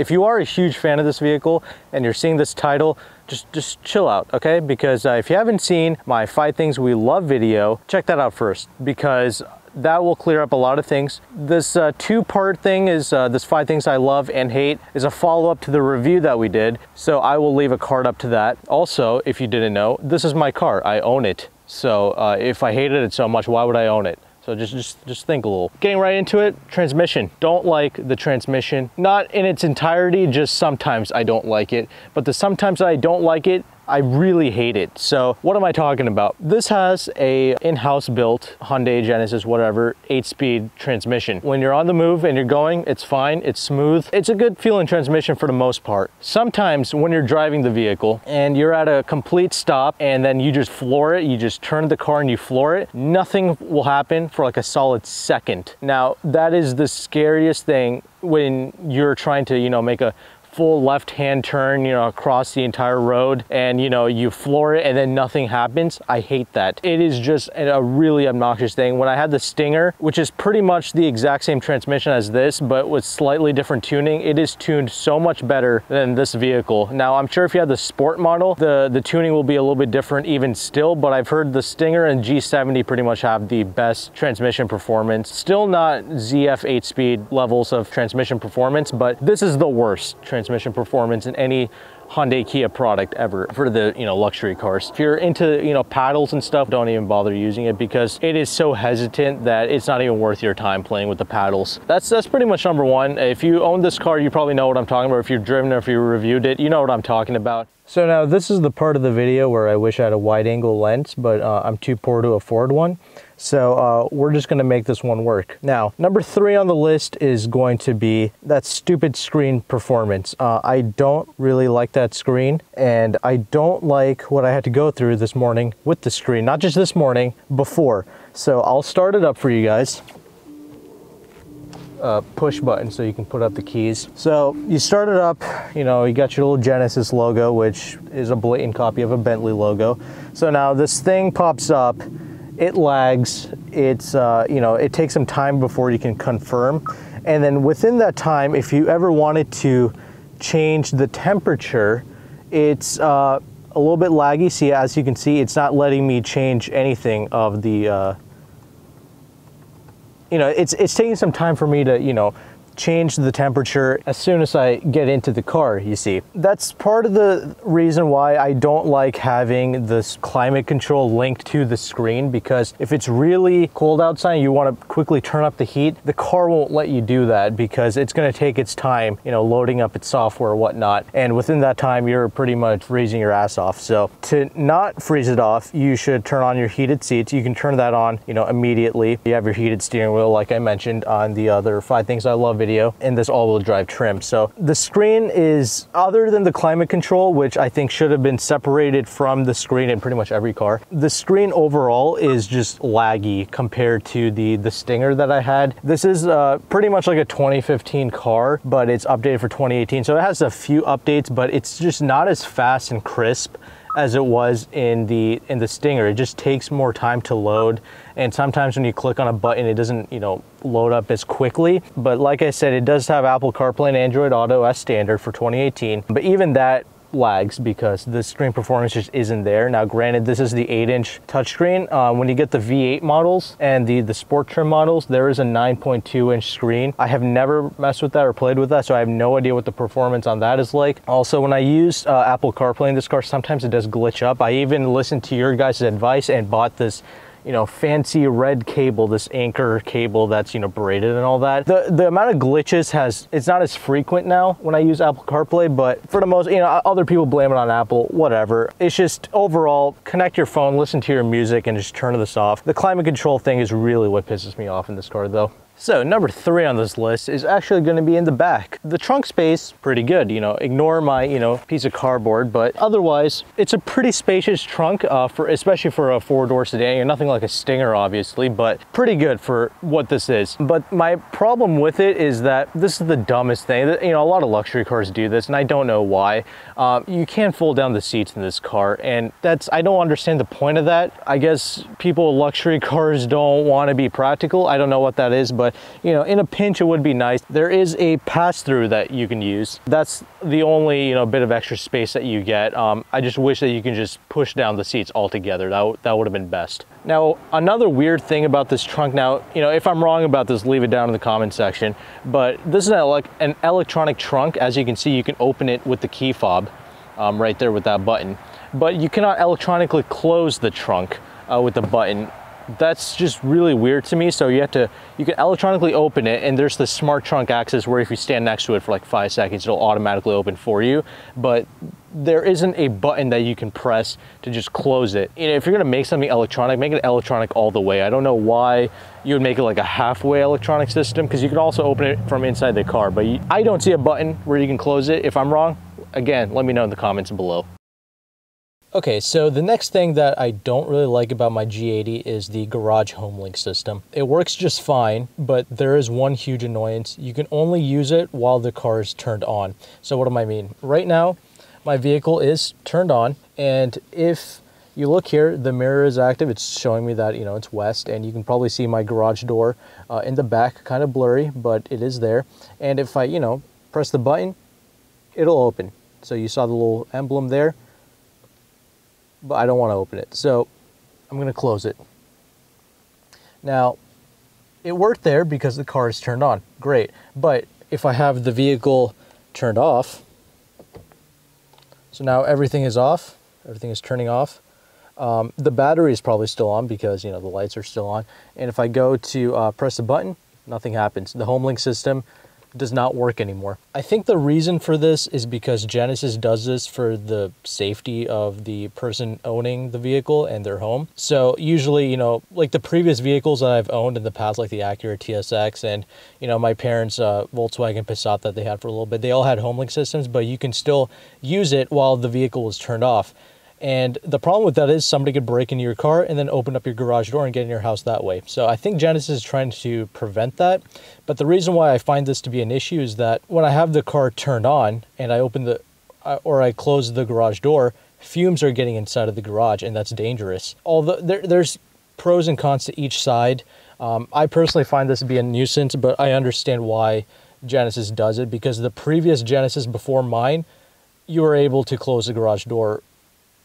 if you are a huge fan of this vehicle and you're seeing this title, just just chill out, okay? Because uh, if you haven't seen my five things we love video, check that out first because that will clear up a lot of things. This uh, two-part thing is uh, this five things I love and hate is a follow-up to the review that we did. So I will leave a card up to that. Also, if you didn't know, this is my car. I own it. So uh, if I hated it so much, why would I own it? So just, just, just think a little. Getting right into it, transmission. Don't like the transmission. Not in its entirety, just sometimes I don't like it. But the sometimes I don't like it, I really hate it. So what am I talking about? This has a in-house built Hyundai Genesis, whatever, eight speed transmission. When you're on the move and you're going, it's fine, it's smooth. It's a good feeling transmission for the most part. Sometimes when you're driving the vehicle and you're at a complete stop and then you just floor it, you just turn the car and you floor it, nothing will happen for like a solid second. Now that is the scariest thing when you're trying to, you know, make a full left hand turn, you know, across the entire road and, you know, you floor it and then nothing happens. I hate that. It is just a really obnoxious thing. When I had the Stinger, which is pretty much the exact same transmission as this, but with slightly different tuning, it is tuned so much better than this vehicle. Now, I'm sure if you had the sport model, the, the tuning will be a little bit different even still, but I've heard the Stinger and G70 pretty much have the best transmission performance. Still not ZF 8-speed levels of transmission performance, but this is the worst transmission transmission performance in any Hyundai Kia product ever for the, you know, luxury cars. If you're into, you know, paddles and stuff, don't even bother using it because it is so hesitant that it's not even worth your time playing with the paddles. That's that's pretty much number one. If you own this car, you probably know what I'm talking about. If you've driven it, if you reviewed it, you know what I'm talking about. So now this is the part of the video where I wish I had a wide angle lens, but uh, I'm too poor to afford one. So uh, we're just gonna make this one work. Now, number three on the list is going to be that stupid screen performance. Uh, I don't really like that screen and I don't like what I had to go through this morning with the screen, not just this morning, before. So I'll start it up for you guys. Uh, push button so you can put up the keys. So you start it up, you know, you got your little Genesis logo, which is a blatant copy of a Bentley logo. So now this thing pops up it lags. It's, uh, you know, it takes some time before you can confirm. And then within that time, if you ever wanted to change the temperature, it's uh, a little bit laggy. See, as you can see, it's not letting me change anything of the, uh, you know, it's, it's taking some time for me to, you know, change the temperature as soon as I get into the car, you see. That's part of the reason why I don't like having this climate control linked to the screen because if it's really cold outside and you want to quickly turn up the heat, the car won't let you do that because it's going to take its time, you know, loading up its software or whatnot. And within that time, you're pretty much freezing your ass off. So to not freeze it off, you should turn on your heated seats. You can turn that on, you know, immediately. You have your heated steering wheel, like I mentioned on the other five things I love video in this all-wheel drive trim. So the screen is, other than the climate control, which I think should have been separated from the screen in pretty much every car, the screen overall is just laggy compared to the, the Stinger that I had. This is uh, pretty much like a 2015 car, but it's updated for 2018. So it has a few updates, but it's just not as fast and crisp as it was in the in the Stinger. It just takes more time to load and sometimes when you click on a button it doesn't you know load up as quickly but like I said it does have Apple CarPlay and Android Auto as standard for 2018 but even that lags because the screen performance just isn't there. Now, granted, this is the 8-inch touchscreen. Uh, when you get the V8 models and the, the sport trim models, there is a 9.2-inch screen. I have never messed with that or played with that, so I have no idea what the performance on that is like. Also, when I use uh, Apple CarPlay in this car, sometimes it does glitch up. I even listened to your guys' advice and bought this you know, fancy red cable, this Anker cable that's, you know, braided and all that. The the amount of glitches has, it's not as frequent now when I use Apple CarPlay, but for the most, you know, other people blame it on Apple, whatever. It's just overall, connect your phone, listen to your music and just turn this off. The climate control thing is really what pisses me off in this car though. So number three on this list is actually going to be in the back. The trunk space, pretty good, you know, ignore my, you know, piece of cardboard, but otherwise it's a pretty spacious trunk, uh, for especially for a four-door sedan. You're nothing like a Stinger, obviously, but pretty good for what this is. But my problem with it is that this is the dumbest thing. You know, a lot of luxury cars do this, and I don't know why. Um, you can't fold down the seats in this car, and that's, I don't understand the point of that. I guess people with luxury cars don't want to be practical. I don't know what that is, but but you know, in a pinch, it would be nice. There is a pass through that you can use. That's the only, you know, bit of extra space that you get. Um, I just wish that you can just push down the seats altogether. That, that would have been best. Now, another weird thing about this trunk now, you know, if I'm wrong about this, leave it down in the comment section, but this is like an electronic trunk. As you can see, you can open it with the key fob um, right there with that button, but you cannot electronically close the trunk uh, with the button that's just really weird to me. So you have to, you can electronically open it and there's the smart trunk access where if you stand next to it for like five seconds, it'll automatically open for you. But there isn't a button that you can press to just close it. You know, if you're gonna make something electronic, make it electronic all the way. I don't know why you would make it like a halfway electronic system because you could also open it from inside the car, but you, I don't see a button where you can close it. If I'm wrong, again, let me know in the comments below. Okay, so the next thing that I don't really like about my G80 is the garage homelink system. It works just fine, but there is one huge annoyance. You can only use it while the car is turned on. So what do I mean? Right now, my vehicle is turned on, and if you look here, the mirror is active. It's showing me that, you know, it's west, and you can probably see my garage door uh, in the back, kind of blurry, but it is there. And if I, you know, press the button, it'll open. So you saw the little emblem there but I don't want to open it. So I'm going to close it. Now, it worked there because the car is turned on. Great. But if I have the vehicle turned off, so now everything is off, everything is turning off. Um, the battery is probably still on because, you know, the lights are still on. And if I go to uh, press the button, nothing happens. The HomeLink system does not work anymore. I think the reason for this is because Genesis does this for the safety of the person owning the vehicle and their home. So usually, you know, like the previous vehicles that I've owned in the past, like the Acura TSX and, you know, my parents' uh, Volkswagen Passat that they had for a little bit, they all had HomeLink systems, but you can still use it while the vehicle is turned off. And the problem with that is somebody could break into your car and then open up your garage door and get in your house that way. So I think Genesis is trying to prevent that. But the reason why I find this to be an issue is that when I have the car turned on and I open the uh, or I close the garage door, fumes are getting inside of the garage and that's dangerous. Although there, there's pros and cons to each side. Um, I personally find this to be a nuisance, but I understand why Genesis does it because the previous Genesis before mine, you were able to close the garage door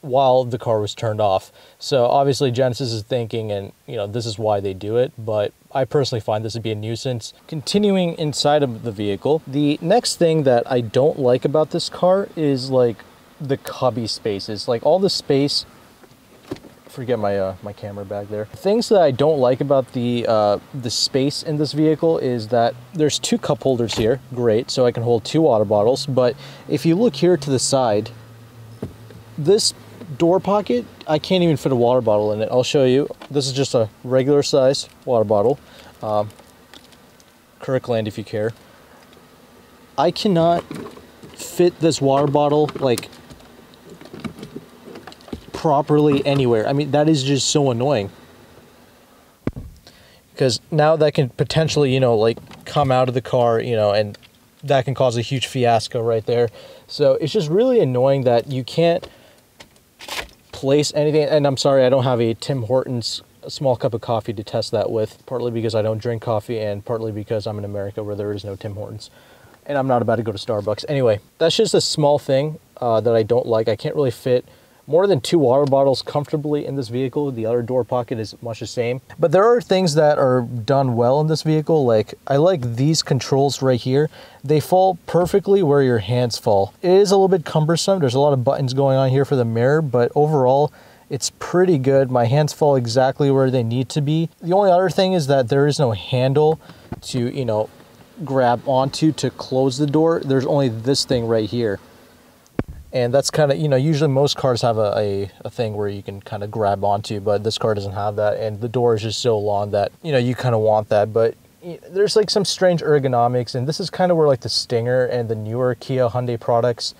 while the car was turned off. So obviously Genesis is thinking and you know this is why they do it, but I personally find this to be a nuisance. Continuing inside of the vehicle, the next thing that I don't like about this car is like the cubby spaces. Like all the space forget my uh, my camera bag there. Things that I don't like about the uh, the space in this vehicle is that there's two cup holders here, great, so I can hold two water bottles. But if you look here to the side, this door pocket, I can't even fit a water bottle in it. I'll show you. This is just a regular size water bottle. Um, Kirkland, if you care. I cannot fit this water bottle like properly anywhere. I mean, that is just so annoying. Because now that can potentially, you know, like come out of the car, you know, and that can cause a huge fiasco right there. So it's just really annoying that you can't place anything. And I'm sorry, I don't have a Tim Hortons small cup of coffee to test that with, partly because I don't drink coffee and partly because I'm in America where there is no Tim Hortons. And I'm not about to go to Starbucks. Anyway, that's just a small thing uh, that I don't like. I can't really fit more than two water bottles comfortably in this vehicle. The other door pocket is much the same. But there are things that are done well in this vehicle. Like I like these controls right here. They fall perfectly where your hands fall. It is a little bit cumbersome. There's a lot of buttons going on here for the mirror, but overall, it's pretty good. My hands fall exactly where they need to be. The only other thing is that there is no handle to, you know, grab onto to close the door. There's only this thing right here and that's kind of you know usually most cars have a, a, a, thing where you can kind of grab onto but this car doesn't have that. And the door is just so long that you know you kind of want that. But there's like some strange ergonomics and this is kind of where like the stinger and the newer kia hyundai products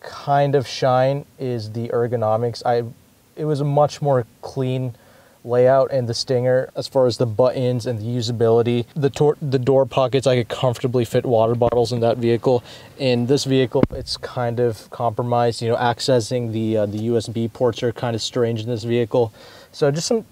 kind of shine is the ergonomics. I it was a much more clean layout and the Stinger as far as the buttons and the usability. The, the door pockets, I could comfortably fit water bottles in that vehicle. In this vehicle, it's kind of compromised. You know, accessing the uh, the USB ports are kind of strange in this vehicle. So just some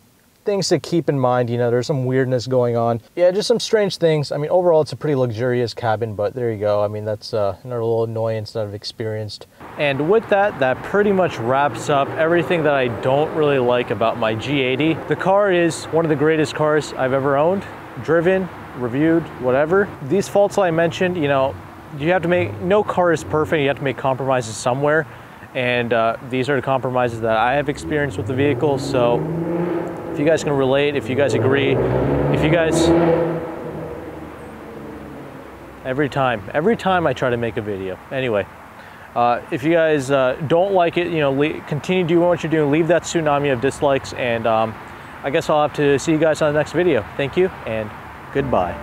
things to keep in mind. You know, there's some weirdness going on. Yeah, just some strange things. I mean, overall, it's a pretty luxurious cabin, but there you go. I mean, that's uh, another little annoyance that I've experienced. And with that, that pretty much wraps up everything that I don't really like about my G80. The car is one of the greatest cars I've ever owned, driven, reviewed, whatever. These faults I mentioned, you know, you have to make, no car is perfect. You have to make compromises somewhere. And uh, these are the compromises that I have experienced with the vehicle. So if you guys can relate, if you guys agree, if you guys, every time, every time I try to make a video. Anyway, uh, if you guys uh, don't like it, you know, continue doing what you're doing. Leave that tsunami of dislikes, and um, I guess I'll have to see you guys on the next video. Thank you, and goodbye.